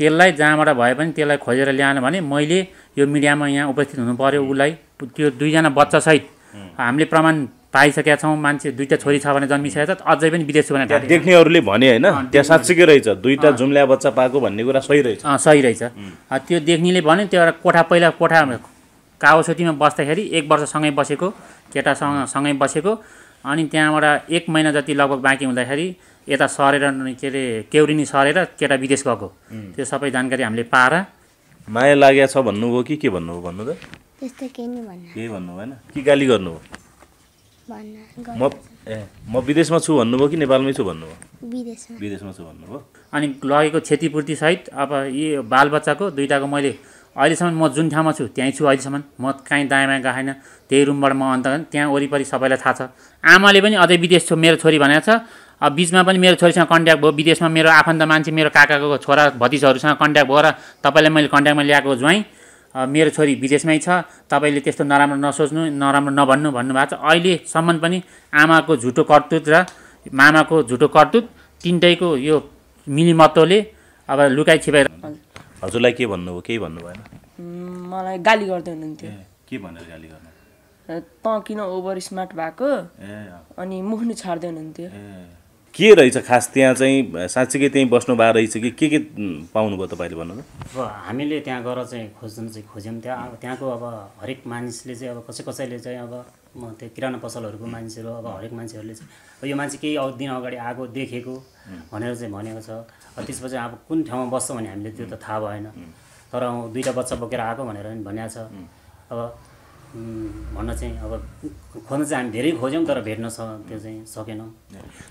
त्यसलाई जहाँबाट भए पनि त्यसलाई खोजेर ल्याएन भने मैले यो मिडियामा यहाँ उपस्थित हुनु पर्यो उसलाई। त्यो दुईजना बच्चासहित हामीले प्रमाण पाइसकेका छौँ मान्छे दुईवटा छोरी छ भने जन्मिसकेको छ अझै पनि विदेश भने त्यहाँ देख्नेहरूले भने होइन त्यहाँ साँच्चीकै रहेछ। दुईवटा जुम्ल्या बच्चा पाएको भन्ने कुरा सही रहेछ। सही रहेछ। त्यो देख्नेले भन्यो त्यो एउटा कोठा पहिला कोठा कावासोतीमा बस्दाखेरि एक वर्षसँगै बसेको केटासँग सँगै बसेको अनि त्यहाँबाट एक महिना जति लगभग बाँकी हुँदाखेरि यता सरेर अनि के अरे केौरिनी सरेर केटा विदेश गएको। त्यो सबै जानकारी हामीले पाएर। माया लागेको छ भन्नुभयो कि के भन्नुभयो भन्नु त? त्यस्तो केही नि भन्न भएन कि गाली गर्नुभयो? भन्न म ए म विदेशमा छु भन्नुभयो कि नेपालमै छु भन्नुभयो? विदेशमा। विदेशमा छु भन्नुभयो। अनि लगेको क्षतिपूर्तिसहित अब यी बालबच्चाको दुइटाको मैले अहिलेसम्म म जुन ठाउँमा छु त्यहीँ छु अहिलेसम्म। म कहीँ दायाँ बायाँ गएन त्यही रुमबाट म अन्त त्यहाँ वरिपरि सबैलाई थाहा छ। आमाले पनि अझै विदेश छु मेरो छोरी भनेको छ। अब बिचमा पनि मेरो छोरीसँग कन्ट्याक्ट भयो विदेशमा मेरो आफन्त मान्छे मेरो काकाको छोरा भतिजाहरूसँग कन्ट्याक्ट भयो र तपाईँलाई मैले कन्ट्याक्टमा ल्याएको ज्वाइँ। मेरो छोरी विदेशमै छ तपाईँले त्यस्तो नराम्रो नसोच्नु नराम्रो नभन्नु भन्नुभएको छ। अहिलेसम्म पनि आमाको झुटो कर्तुत र मामाको झुटो कर्तुत तिनटैको यो मिलिमत्वले अब लुकाइ छिपाइ हजुरलाई के भन्नुभयो केही भन्नु भएन मलाई गाली गर्दै हुनुहुन्थ्यो। के भनेर गाली गर्नु? तँ किन ओभर स्मार्ट भएको? ए अनि मुख नि छाड्दै हुनुहुन्थ्यो। के रहेछ खास त्यहाँ चाहिँ? साँच्चीकै त्यहीँ बस्नु भएको रहेछ कि के के पाउनुभयो तपाईँले भन्नु त? अब हामीले त्यहाँ गएर चाहिँ खोज्नु चाहिँ खोज्यौँ। त्यहाँ अब त्यहाँको अब हरेक मानिसले चाहिँ अब कसै कसैले चाहिँ अब म त्यो किराना पसलहरूको मान्छेहरू अब हरेक मान्छेहरूले चाहिँ यो मान्छे केही अब दिन अगाडि आएको देखेको भनेर चाहिँ भनेको छ। त्यसपछि अब कुन ठाउँमा बस्छ भने हामीले त्यो त थाहा भएन। तर दुइटा बच्चा बोकेर आएको भनेर पनि भनेको छ। अब भन्न चाहिँ अब खोज्न चाहिँ हामी धेरै खोज्यौँ तर भेट्न स त्यो चाहिँ सकेनौँ।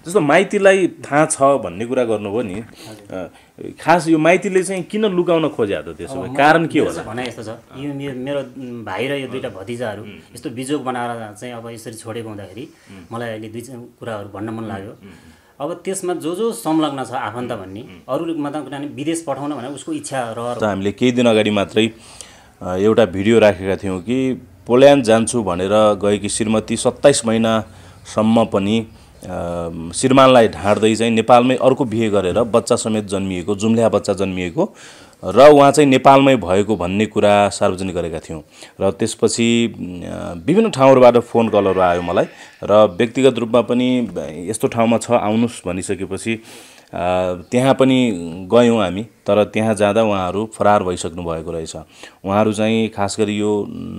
जस्तो माइतीलाई थाहा छ भन्ने कुरा गर्नुभयो नि खास यो माइतीले चाहिँ किन लुकाउन खोज्या त त्यसो भए? कारण के चाहिँ भनाइ यस्तो छ। यो मेरो भाइ र यो दुइटा भतिजाहरू यस्तो बिजोग बनाएर चाहिँ अब यसरी छोडेको हुँदाखेरि मलाई अहिले दुई कुराहरू भन्न मन लाग्यो। अब त्यसमा जो जो संलग्न छ आफन्त भन्ने मतलब किनभने विदेश पठाउन भने उसको इच्छा रहर त हामीले केही दिन अगाडि मात्रै एउटा भिडियो राखेका थियौँ कि पोल्यान्ड जान्छु भनेर गएकी श्रीमती सत्ताइस महिनासम्म पनि श्रीमानलाई ढाँड्दै चाहिँ नेपालमै अर्को बिहे गरेर बच्चा समेत जन्मिएको जुम्ल्या बच्चा जन्मिएको र उहाँ चाहिँ नेपालमै भएको भन्ने कुरा सार्वजनिक गरेका थियौँ। र त्यसपछि विभिन्न ठाउँहरूबाट फोन कलहरू आयो मलाई र व्यक्तिगत रूपमा पनि यस्तो ठाउँमा छ आउनुहोस् भनिसकेपछि त्यहाँ पनि गयौँ हामी तर त्यहाँ जाँदा उहाँहरू फरार भइसक्नु भएको रहेछ। उहाँहरू चाहिँ खास गरी यो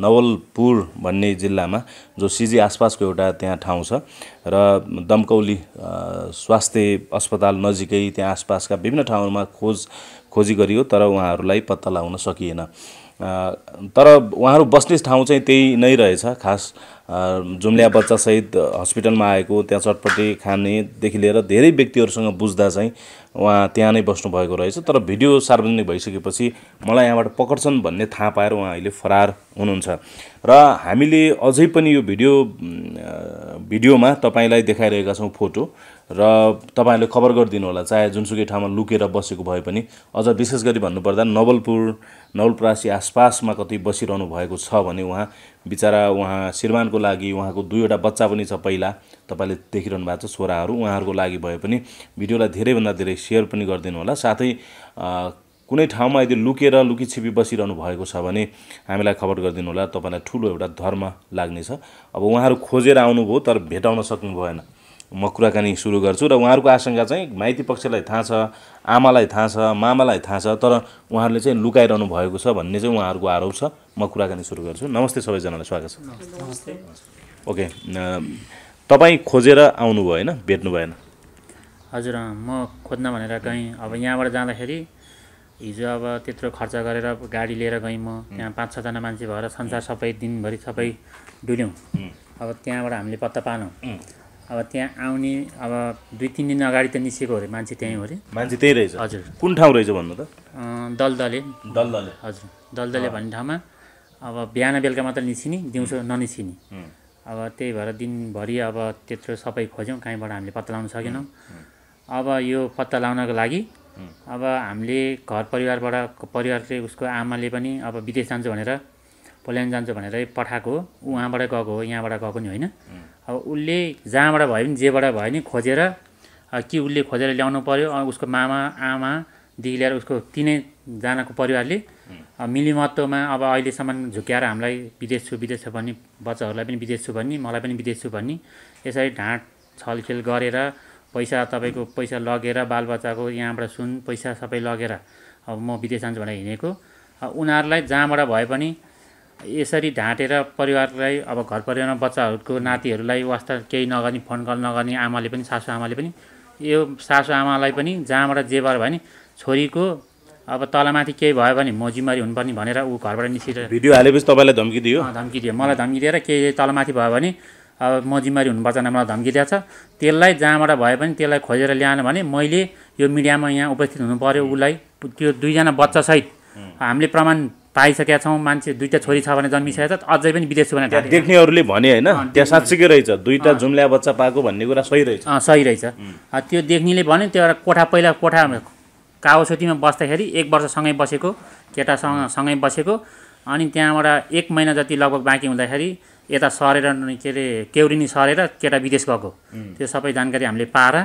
नवलपुर भन्ने जिल्लामा जो सिजी आसपासको एउटा त्यहाँ ठाउँ छ र दमकौली स्वास्थ्य अस्पताल नजिकै त्यहाँ आसपासका विभिन्न ठाउँहरूमा खोज खोजी गरियो तर उहाँहरूलाई पत्ता लगाउन सकिएन। तर उहाँहरू बस्ने ठाउँ चाहिँ त्यही नै रहेछ खास जुम्ल्या बच्चासहित हस्पिटलमा आएको त्यहाँ चटपटी खानेदेखि लिएर धेरै व्यक्तिहरूसँग बुझ्दा चाहिँ उहाँ त्यहाँ नै बस्नुभएको रहेछ। तर भिडियो सार्वजनिक भइसकेपछि मलाई यहाँबाट पकड्छन् भन्ने थाहा पाएर उहाँ अहिले फरार हुनुहुन्छ। र हामीले अझै पनि यो भिडियो भिडियोमा तपाईँलाई देखाइरहेका छौँ फोटो। र तपाईँहरूले खबर गरिदिनु होला चाहे जुनसुकै ठाउँमा लुकेर बसेको भए पनि। अझ विशेष गरी भन्नुपर्दा नवलपुर नवलपरासी आसपासमा कतै बसिरहनु भएको छ भने उहाँ बिचरा उहाँ श्रीमानको लागि उहाँको दुईवटा बच्चा पनि छ पहिला। तपाईँले देखिरहनु भएको छ छोराहरू उहाँहरूको लागि भए पनि। भिडियोलाई धेरैभन्दा धेरै सेयर पनि गरिदिनु होला। साथै कुनै ठाउँमा यदि लुकेर लुकीछिपी बसिरहनु भएको छ भने हामीलाई खबर गरिदिनु होला। तपाईँलाई ठुलो एउटा धर्म लाग्नेछ। अब उहाँहरू खोजेर आउनुभयो तर भेटाउन सक्नु भएन म कुराकानी सुरु गर्छु र उहाँहरूको आशंका चाहिँ माइती पक्षलाई थाहा छ आमालाई थाहा छ मामालाई थाहा छ तर उहाँहरूले चाहिँ लुकाइरहनु भएको छ भन्ने चाहिँ उहाँहरूको आरोप छ। म कुराकानी सुरु गर्छु। नमस्ते सबैजनालाई स्वागत छ। नमस्ते। ओके तपाईँ खोजेर आउनुभयो होइन भेट्नु भएन? हजुर म खोज्न भनेर गएँ। अब यहाँबाट जाँदाखेरि हिजो अब त्यत्रो खर्च गरेर गाडी लिएर गएँ म। त्यहाँ पाँच छजना मान्छे भएर संसार सबै दिनभरि सबै डुल्यौँ। अब त्यहाँबाट हामीले पत्ता पानौँ। अब त्यहाँ आउने अब दुई तिन दिन अगाडि त निस्केको अरे मान्छे त्यहीँ हो अरे। मान्छे त्यही रहेछ? हजुर। कुन ठाउँ रहेछ भन्नु त? दलदले। डल्लले हजुर दलदले भन्ने ठाउँमा। अब बिहान बेलुका मात्र निस्किने दिउँसो ननिस्किने। अब त्यही भएर दिनभरि अब त्यत्रो सबै खोज्यौँ कहीँबाट हामीले पत्ता लगाउन सकेनौँ। अब यो पत्ता लगाउनको लागि अब हामीले घर परिवारबाट परिवारले उसको आमाले पनि अब विदेश जान्छु भनेर पोल्यान्ड जान्छु भनेर पठाएको उहाँबाट गएको हो यहाँबाट गएको नि होइन। अब उसले जहाँबाट भयो भने जेबाट भयो नि खोजेर कि उसले खोजेर ल्याउनु पऱ्यो उसको मामा आमा देखि लिएर उसको तिनैजनाको परिवारले मिलिमत्वमा अब अहिलेसम्म झुक्याएर हामीलाई विदेश छु विदेश छु भन्ने बच्चाहरूलाई पनि विदेश छु भन्ने मलाई पनि विदेश छु भन्ने यसरी ढाँट छलखेल गरेर पैसा तपाईँको पैसा लगेर बालबच्चाको यहाँबाट सुन पैसा सबै लगेर अब म विदेश जान्छु भनेर हिँडेको। उनीहरूलाई जहाँबाट भए पनि यसरी ढाँटेर परिवारलाई अब घर परिवारमा बच्चाहरूको नातिहरूलाई वास्ता केही नगर्ने फोन कल नगर्ने आमाले पनि सासु आमाले पनि यो सासु आमालाई पनि जहाँबाट जे भयो भने छोरीको अब तलमाथि केही भयो भने म जिम्मेवारी हुनुपर्ने भनेर ऊ घरबाट निस्केर भिडियो हालेपछि तपाईँलाई धम्की दियो? धम्की दियो। मलाई धम्की दिएर केही तलमाथि भयो भने अब म जिम्मेवारी हुनुपर्छ भनेर मलाई धम्की दिएको छ। त्यसलाई जहाँबाट भए पनि त्यसलाई खोजेर ल्याएन भने मैले यो मिडियामा यहाँ उपस्थित हुनु पऱ्यो उसलाई त्यो दुईजना बच्चासहित हामीले प्रमाण पाइसकेका छौँ मान्छे दुईवटा छोरी छ भने जन्मिसकेको छ अझै पनि विदेश त्यहाँ देख्नेहरूले भने होइन त्यहाँ साँच्चीकै रहेछ। दुईवटा जुम्ल्या बच्चा पाएको भन्ने कुरा सही रहेछ। सही रहेछ। त्यो देख्नेले भन्यो त्यो एउटा कोठा पहिला कोठा कावसोतीमा बस्दाखेरि एक वर्षसँगै बसेको केटासँग सँगै बसेको अनि त्यहाँबाट एक महिना जति लगभग बाँकी हुँदाखेरि यता सरेर के अरे केौरिनी सरेर केटा विदेश गएको। त्यो सबै जानकारी हामीले पाएर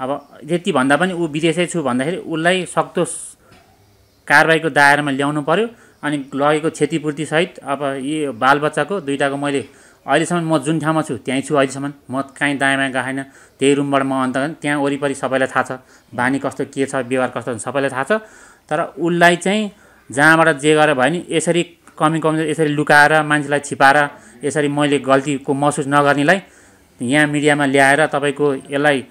अब यति भन्दा पनि ऊ विदेशै छु भन्दाखेरि उसलाई सक्दो कारवाहीको दायरामा ल्याउनु पऱ्यो अनि लगेको क्षतिपूर्तिसहित अब यी बालबच्चाको दुइटाको मैले अहिलेसम्म म जुन ठाउँमा छु त्यहीँ छु अहिलेसम्म म कहीँ दायाँ बायाँ गएन त्यही रुमबाट म अन्त। त्यहाँ वरिपरि सबैलाई थाहा छ बानी कस्तो के छ व्यवहार कस्तो छ सबैलाई थाहा छ तर उसलाई चाहिँ जहाँबाट जे गरेर भयो नि यसरी कमी कमजोर यसरी लुकाएर मान्छेलाई छिपाएर यसरी मैले गल्तीको महसुस नगर्नेलाई यहाँ मिडियामा ल्याएर तपाईँको यसलाई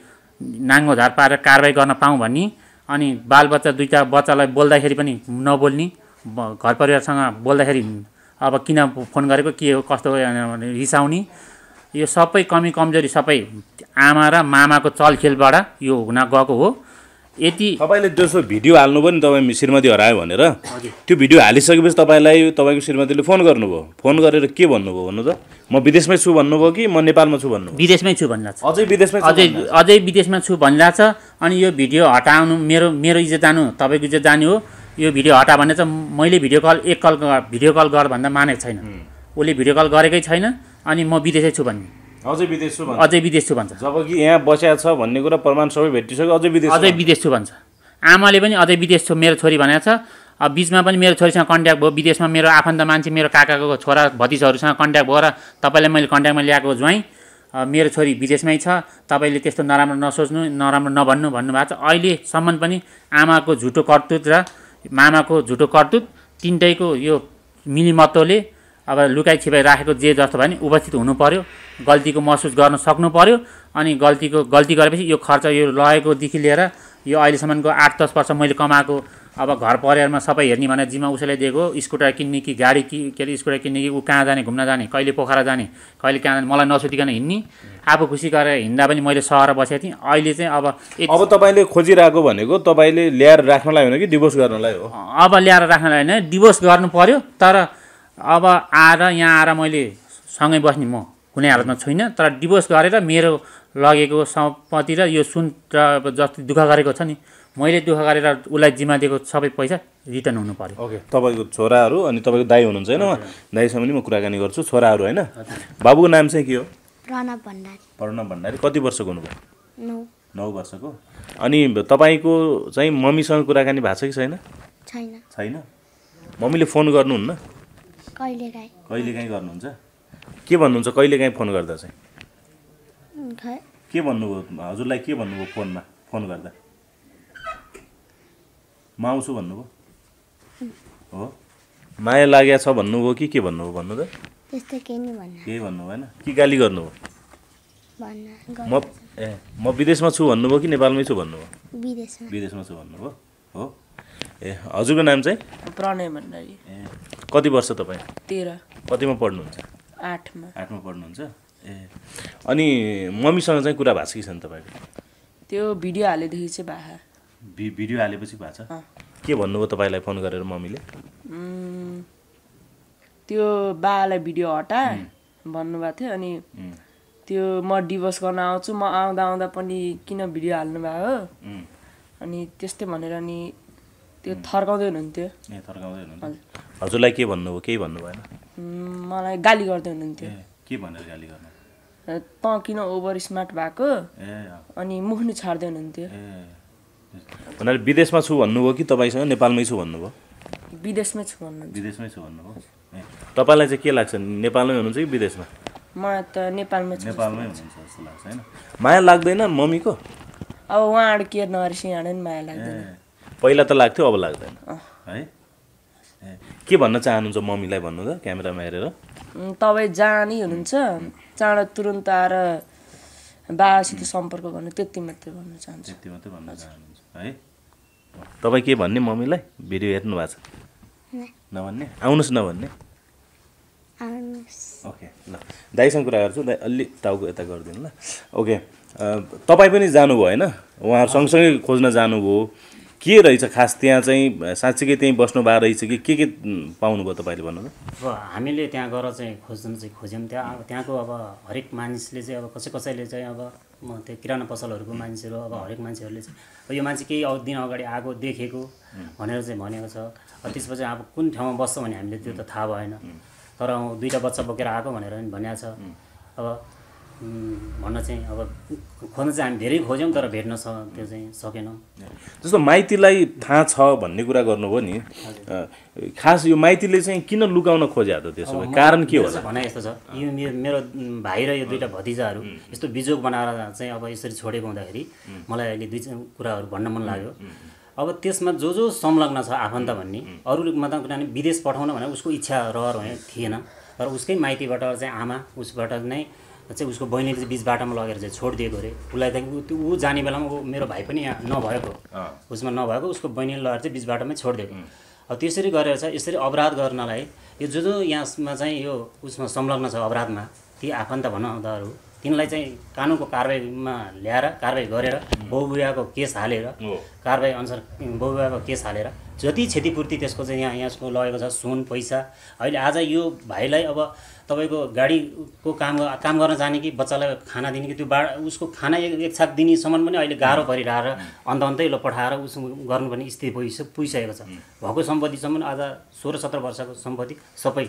नाङ्गो झार पारेर कारवाही गर्न पाऊँ भन्ने अनि बालबच्चा दुईवटा बच्चालाई बोल्दाखेरि पनि नबोल्ने घर परिवारसँग बोल्दाखेरि अब किन फोन गरेको? के हो? कस्तो हो? रिसाउने। यो सबै कमी कमजोरी सबै आमा र मामाको चलखेलबाट यो हुन गएको हो। यति तपाईँले जसो भिडियो हाल्नुभयो नि तपाईँ श्रीमती हरायो भनेर। त्यो भिडियो हालिसकेपछि तपाईँलाई तपाईँको श्रीमतीले फोन गर्नुभयो। फोन गरेर के भन्नुभयो भन्नु त? म विदेशमै छु भन्नुभयो कि म नेपालमा छु भन्नुभयो? विदेशमै छु भन्ला छ अझै विदेशमै अझै। अझै विदेशमा छु भनिरहेको छ अनि यो भिडियो हटाउनु मेरो मेरो इज्जत जानु तपाईँको इज्जत जाने हो। यो भिडियो हटा भने चाहिँ मैले भिडियो कल एक कल भिडियो कल गर भन्दा मानेको छैन। उसले भिडियो कल गरेकै छैन अनि म विदेशै छु भन्ने। अझै विदेश छु अझै विदेश छु भन्छ। जब कि यहाँ बसिया छ भन्ने कुरा प्रमाण सबै भेटिसक्यो अझै विदेश अझै विदेश छु भन्छ। आमाले पनि अझै विदेश छु मेरो छोरी भनेको छ। अब बिचमा पनि मेरो छोरीसँग कन्ट्याक्ट भयो विदेशमा मेरो आफन्त मान्छे मेरो काकाको छोरा भतिजाहरूसँग कन्ट्याक्ट भयो र तपाईँलाई मैले कन्ट्याक्टमा ल्याएको ज्वाइँ। मेरो छोरी विदेशमै छ तपाईँले त्यस्तो नराम्रो नसोच्नु नराम्रो नभन्नु भन्नुभएको छ। अहिलेसम्म पनि आमाको झुटो करतुत र मामाको झुटो करतुत तिनटैको यो मिलिमत्वले अब लुकाइ छिपाइ राखेको जे जस्तो भयो उपस्थित हुनु पऱ्यो गल्तीको महसुस गर्न सक्नु पऱ्यो अनि गल्तीको गल्ती गरेपछि यो खर्च यो लगेकोदेखि लिएर यो अहिलेसम्मको आठ दस वर्ष मैले कमाएको अब घर परिवारमा सबै हेर्ने भनेर जिम्मा उसैलाई दिएको स्कुटर किन्ने कि गाडी कि के अरे स्कुटर किन्ने कि ऊ कहाँ जाने घुम्न जाने कहिले पोखरा जाने कहिले कहाँ जाने मलाई नसोधिकन हिँड्ने। आफू खुसी गरेर हिँड्दा पनि मैले सहर बसेको थिएँ। अहिले चाहिँ अब अब तपाईँले खोजिरहेको भनेको तपाईँले ल्याएर राख्नलाई होइन कि डिभोर्स गर्नलाई हो? अब ल्याएर राख्नलाई होइन डिभोर्स गर्नु पर्यो तर अब आएर यहाँ आएर मैले सँगै बस्ने म कुनै हालतमा छुइनँ। तर डिभोर्स गरेर मेरो लगेको सम्पत्ति र यो सुन र अब जति दुःख गरेको छ नि मैले दुःख गरेर उसलाई जिम्मा दिएको सबै पैसा रिटर्न हुनु पर्यो। ओके तपाईँको छोराहरू अनि तपाईँको दाई हुनुहुन्छ होइन दाईसँग पनि म कुराकानी गर्छु छोराहरू होइन? बाबुको नाम चाहिँ के हो? प्रणव भण्डारी। प्रणव भण्डारी कति वर्षको हुनुभयो? नौ। नौ वर्षको। अनि तपाईँको चाहिँ मम्मीसँग कुराकानी भएको छ कि छैन? छैन। छैन? मम्मीले फोन गर्नुहुन्न? कहिलेकाहीँ। कहिलेकाहीँ गर्नुहुन्छ? के भन्नुहुन्छ कहिलेकाहीँ फोन गर्दा चाहिँ? के भन्नुभयो हजुरलाई के भन्नुभयो फोनमा फोन गर्दा? म आउँछु भन्नुभयो? हो? माया लागेको छ भन्नुभयो कि के भन्नुभयो भन्नु त? त्यस्तो केही नि भन्न। भएन कि गाली गर्नुभयो? भन्न म ए म विदेशमा छु भन्नुभयो कि नेपालमै छु भन्नुभयो? विदेशमा। विदेशमा छु भन्नुभयो। हो? ए हजुरको नाम चाहिँ? प्रणय भण्डारी। ए कति वर्ष तपाईँ? तेह्र। कतिमा पढ्नुहुन्छ? आठमा। आठमा पढ्नुहुन्छ? ए अनि मम्मीसँग चाहिँ कुरा भएको छ कि छैन तपाईँको? त्यो भिडियो हालेदेखि चाहिँ बाहा भि भिडियो हालेपछि भएको छ। के भन्नुभयो तपाईँलाई फोन गरेर मम्मीले? त्यो बालाई भिडियो हटा भन्नुभएको थियो अनि त्यो म डिभोर्स गर्न आउँछु म आउँदा आउँदा पनि किन भिडियो हाल्नु भयो अनि त्यस्तै भनेर अनि त्यो थर्काउँदै हुनुहुन्थ्यो। ए थर्काउँदै हुनुहुन्छ हजुरलाई के भन्नुभयो केही भन्नु भएन मलाई गाली गर्दै हुनुहुन्थ्यो। के भनेर गाली गर्नु? तँ किन ओभर स्मार्ट भएको? अनि मुख्नु छाड्दै हुनुहुन्थ्यो। भन्नाले विदेशमा छु भन्नुभयो कि तपाईँसँग? नेपालमै छु भन्नुभयो? विदेशमै छु भन्नुहुन्छ। विदेशमै छु भन्नुभयो। तपाईँलाई चाहिँ के लाग्छ? नेपालमै हुनुहुन्छ कि विदेशमा? मलाई त नेपालमै छु नेपालमै हुनुहुन्छ जस्तो लाग्छ होइन? माया लाग्दैन मम्मीको? अब उहाँहरू के नरेसी हिँड्यो नि माया लाग्दैन। पहिला त लाग्थ्यो अब लाग्दैन। है? के भन्न चाहनुहुन्छ मम्मीलाई भन्नु त क्यामेरामा हेरेर? तपाईँ जहाँ नि हुनुहुन्छ चाँडो तुरुन्त आएर बाबासित सम्पर्क गर्नु त्यति मात्रै भन्न चाहन्छु। त्यति मात्रै भन्न चाहनुहुन्छ है? तपाईँ के भन्ने मम्मीलाई? भिडियो हेर्नु भएको छ। नै। नभन्ने? आउनुहोस् नभन्ने। ओके ल। दाइसँग कुरा गर्छु दाइ अलि टाउको यता गरिदिनु ल। ओके अ, तपाईँ पनि जानुभयो होइन? उहाँहरू सँगसँगै खोज्न जानुभयो। के रहेछ खास त्यहाँ चाहिँ? साँच्चीकै त्यहीँ बस्नु भएको रहेछ कि के के पाउनुभयो तपाईँले भन्नु त अब हामीले त्यहाँ गएर चाहिँ खोज्नु चाहिँ खोज्यौँ। त्यहाँ अब त्यहाँको अब हरेक मानिसले चाहिँ अब कसै कसैले चाहिँ अब म त्यो किराना पसलहरूको मान्छेहरू अब हरेक मान्छेहरूले चाहिँ यो मान्छे केही अब दिन अगाडि आएको देखेको भनेर चाहिँ भनेको छ। त्यसपछि अब कुन ठाउँमा बस्छ भने हामीले त्यो त थाहा भएन। तर दुइटा बच्चा बोकेर आएको भनेर पनि भनेको छ। अब भन्न चाहिँ अब खोज्न चाहिँ हामी धेरै खोज्यौँ तर भेट्न स त्यो चाहिँ सकेनौँ। जस्तो माइतीलाई थाहा छ भन्ने कुरा गर्नुभयो नि खास यो माइतीले चाहिँ किन लुकाउन खोज्या त त्यसो भए? कारण के चाहिँ भनाइ यस्तो छ। यो मेरो मेरो भाइ र यो दुइटा भतिजाहरू यस्तो बिजोग बनाएर चाहिँ अब यसरी छोडेको हुँदाखेरि मलाई अहिले दुई कुराहरू भन्न मन लाग्यो। अब त्यसमा जो जो संलग्न छ आफन्त भन्ने अरूले मतलब किनभने विदेश पठाउन भने उसको इच्छा रहर थिएन। तर उसकै माइतीबाट चाहिँ आमा उसबाट नै चाहिँ उसको बहिनीले चाहिँ बिच बाटोमा लगेर चाहिँ छोडिदिएको अरे। उसलाई त त्यो ऊ जाने बेलामा ऊ मेरो भाइ पनि यहाँ नभएको। उसमा नभएको उसको बहिनीले लगेर चाहिँ बिच बाटोमै छोडिदिएको। अब त्यसरी गरेर चाहिँ यसरी अपराध गर्नलाई यो जो जो यहाँमा चाहिँ यो उसमा संलग्न छ अपराधमा ती आफन्त भनौँदाहरू तिनलाई चाहिँ कानुनको कारवाहीमा ल्याएर कारवाही गरेर बहुविवाहको केस हालेर कारवाही अनुसार बहुविवाहको केस हालेर जति क्षतिपूर्ति त्यसको चाहिँ यहाँ यहाँको लगेको छ सुन पैसा। अहिले आज यो भाइलाई अब तपाईँको गाडीको काम काम गर्न जाने कि बच्चालाई खाना दिने कि त्यो बा उसको खाना एक एक छाक दिनेसम्म पनि अहिले गाह्रो परिरहेर अन्त अन्तै लो पठाएर उस गर्नुपर्ने स्थिति पुगिस पुगिसकेको छ। भएको सम्पत्तिसम्म आज सोह्र सत्र वर्षको सम्पत्ति सबै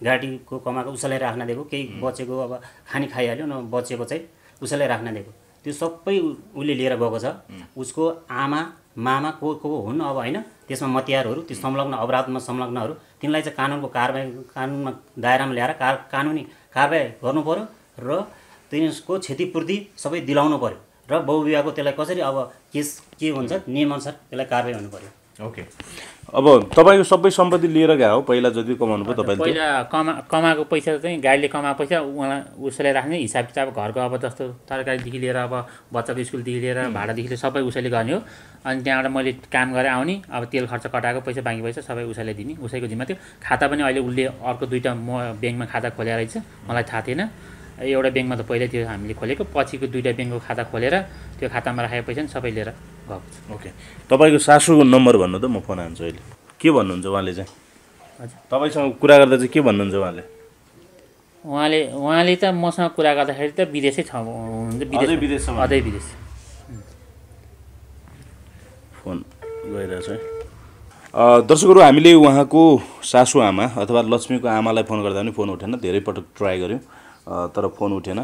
गाडीको कमाएको उसैलाई राख्न दिएको। केही बचेको अब खाने खाइहाल्यो न बचेको चाहिँ उसैलाई राख्न दिएको। त्यो सबै उसले लिएर गएको छ। उसको आमा मामा को को हुन् अब होइन त्यसमा मतियारहरू त्यो संलग्न अपराधमा संलग्नहरू तिनलाई चाहिँ कानुनको कारवाही कानुनमा दायरामा ल्याएर का कानुनी कारवाही गर्नु पऱ्यो र त्यसको क्षतिपूर्ति सबै दिलाउनु पऱ्यो र बहुविवाहको त्यसलाई कसरी अब केस के हुन्छ नियमअनुसार त्यसलाई कारवाही हुनु पऱ्यो ओके। अब तपाईँको सबै सम्पत्ति लिएर गएको हो पहिला जति कमाउनु भयो तपाईँले? पहिला कमा कमाएको पैसा चाहिँ गाडीले कमाएको पैसा उहाँ उसैलाई राख्ने हिसाब किताब घरको अब जस्तो तरकारीदेखि लिएर अब बच्चाको स्कुलदेखि लिएर भाडादेखि लिएर सबै उसैले गर्ने हो। अनि त्यहाँबाट मैले काम गरेर आउने अब तेल खर्च कटाएको पैसा बाँकी पैसा सबै उसैले दिने उसैको जिम्मा थियो। खाता पनि अहिले उसले अर्को दुइटा म ब्याङ्कमा खाता खोलेर रहेछ मलाई थाहा थिएन। एउटा ब्याङ्कमा त पहिल्यै थियो हामीले खोलेको पछिको दुइटा ब्याङ्कको खाता खोलेर त्यो खातामा राखेको पैसा नि सबै लिएर। गएको छ ओके। तपाईँको सासूको नम्बर भन्नु त म फोन हान्छु अहिले। के भन्नुहुन्छ उहाँले चाहिँ? हजुर। तपाईँसँग कुरा गर्दा चाहिँ के भन्नुहुन्छ उहाँले? उहाँले उहाँले त मसँग कुरा गर्दाखेरि त विदेशै छ हुनुहुन्छ अझै विदेश? अझै विदेश। फोन गइरहेछ है। दर्शकहरू हामीले उहाँको सासु आमा अथवा लक्ष्मीको आमालाई फोन गर्दा पनि फोन उठेन। धेरै पटक ट्राई गऱ्यौँ तर फोन उठेन।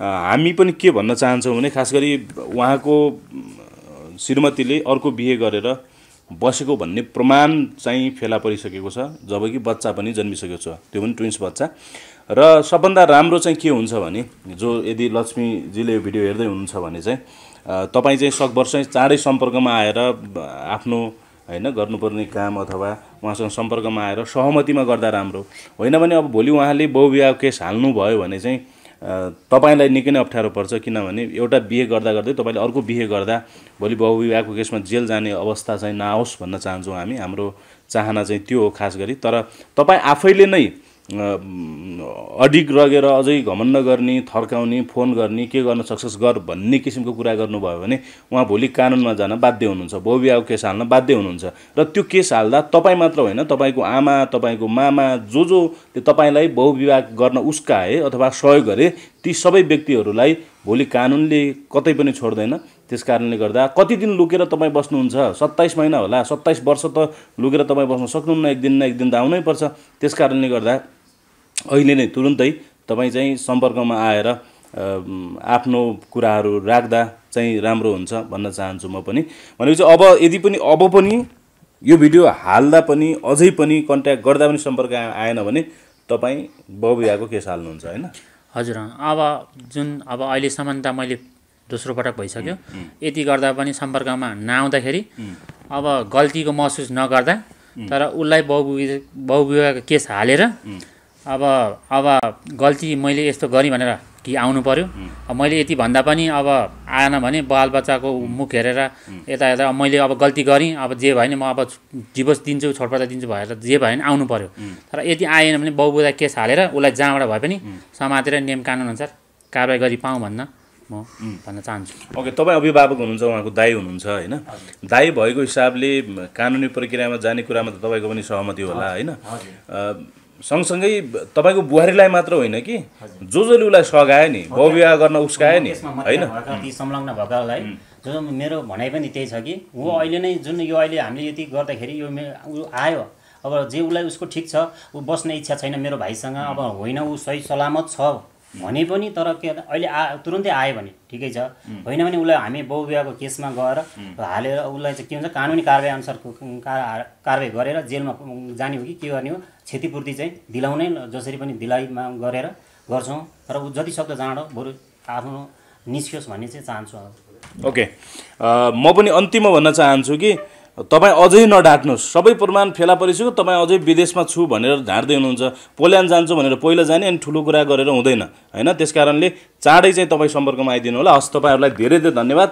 हामी पनि के भन्न चाहन्छौँ भने खास गरी उहाँको श्रीमतीले अर्को बिहे गरेर बसेको भन्ने प्रमाण चाहिँ फेला परिसकेको छ जबकि बच्चा पनि जन्मिसकेको छ। त्यो पनि ट्विन्स बच्चा। र सबभन्दा राम्रो चाहिँ के हुन्छ भने जो यदि लक्ष्मीजीले यो भिडियो हेर्दै हुनुहुन्छ भने चाहिँ तपाईँ चाहिँ सकभर चाहिँ चाँडै सम्पर्कमा आएर आफ्नो होइन गर्नुपर्ने काम अथवा उहाँसँग सम्पर्कमा आएर सहमतिमा गर्दा राम्रो। होइन भने अब भोलि उहाँले बहुविवाह केस हाल्नुभयो भने चाहिँ तपाईँलाई निकै नै अप्ठ्यारो पर्छ किनभने एउटा बिहे गर्दा गर्दै तपाईँले अर्को बिहे गर्दा भोलि बहुविवाहको केसमा जेल जाने अवस्था चाहिँ नआओस् भन्न चाहन्छौँ हामी हाम्रो चाहना चाहिँ त्यो हो खास गरी। तर तपाईँ आफैले नै अडिग लगेर अझै घमण्ड गर्ने थर्काउने फोन गर्ने के गर्न सक्सेस गर भन्ने किसिमको कुरा गर्नुभयो भने उहाँ भोलि कानुनमा जान बाध्य हुनुहुन्छ बहुविवाहको केस हाल्न बाध्य हुनुहुन्छ। र त्यो केस हाल्दा तपाईँ मात्र होइन तपाईँको आमा तपाईँको मामा जो जो तपाईँलाई बहुविवाह गर्न उस्काए अथवा सहयोग गरे ती सबै व्यक्तिहरूलाई भोलि कानुनले कतै पनि छोड्दैन। त्यस कारणले गर्दा कति दिन लुकेर तपाईँ बस्नुहुन्छ? सत्ताइस महिना होला सत्ताइस वर्ष त लुकेर तपाईँ बस्न सक्नुहुन्न एक दिन न एक दिन त आउनै पर्छ। त्यस कारणले गर्दा अहिले नै तुरुन्तै तपाईँ चाहिँ सम्पर्कमा आएर आफ्नो कुराहरू राख्दा चाहिँ राम्रो हुन्छ भन्न चाहन्छु म पनि। भनेपछि अब यदि पनि अब पनि यो भिडियो हाल्दा पनि अझै पनि कन्ट्याक्ट गर्दा पनि सम्पर्क आएन भने तपाईँ बहुविवाहको केस हाल्नुहुन्छ होइन? हजुर। अब जुन अब अहिलेसम्म त मैले दोस्रो पटक भइसक्यो। यति गर्दा पनि सम्पर्कमा नआउँदाखेरि अब गल्तीको महसुस नगर्दा तर उसलाई बहुविवाह बहुविवाहको केस हालेर अब अब गल्ती मैले यस्तो गरेँ भनेर कि आउनु पर्यो। अब मैले यति भन्दा पनि अब आएन भने बालबच्चाको मुख हेरेर यता यता मैले अब गल्ती गरेँ। अब जे भयो नि म अब डिभोर्स दिन्छु छोडपत्र दिन्छु भएर जे भयो नि आउनु पर्यो। तर यदि आएन भने बहुविवाह केस हालेर उसलाई जहाँबाट भए पनि समातेर नियम कानुनअनुसार कारवाही गरी पाऊँ भन्न म भन्न चाहन्छु। ओके तपाईँ अभिभावक हुनुहुन्छ उहाँको दाई हुनुहुन्छ होइन? दाई भएको हिसाबले कानुनी प्रक्रियामा जाने कुरामा त तपाईँको पनि सहमति होला होइन? सँगसँगै तपाईँको बुहारीलाई मात्र होइन कि? जो जसले उसलाई सघायो नि बहुविवाह गर्न उस्कायो नि होइन? ती संलग्न भएकालाई जो मेरो भनाइ पनि त्यही छ कि ऊ अहिले नै जुन यो अहिले हामीले यति गर्दाखेरि यो ऊ आयो अब जे उसलाई उसको ठिक छ ऊ बस्ने इच्छा छैन मेरो भाइसँग अब होइन ऊ सही सलामत छ। भने पनि तर के अहिले आ तुरुन्तै आयो भने ठिकै छ। होइन भने उसलाई हामी बहुविवाहको केसमा गएर हालेर उसलाई चाहिँ के हुन्छ कानुनी कारवाही अनुसारको कारवाही गरेर जेलमा जाने हो कि के गर्ने हो क्षतिपूर्ति चाहिँ दिलाउनै जसरी पनि दिलाइमा गरेर गर्छौँ। तर ऊ जति सक्दो चाँडो बरु आफ्नो निस्कियोस् भन्ने चाहिँ चाहन्छु ओके। म पनि अन्तिममा भन्न चाहन्छु कि तपाईँ अझै नढाट्नुहोस्। सबै प्रमाण फेला परिसक्यो तपाईँ अझै विदेशमा छु भनेर ढाँट्दै हुनुहुन्छ। पोल्यान्ड जान्छु भनेर पहिला जाने अनि ठुलो कुरा गरेर हुँदैन। होइन? त्यस कारणले चाँडै चाहिँ तपाईँ सम्पर्कमा आइदिनु होला हस् तपाईँहरूलाई धेरै धेरै धन्यवाद।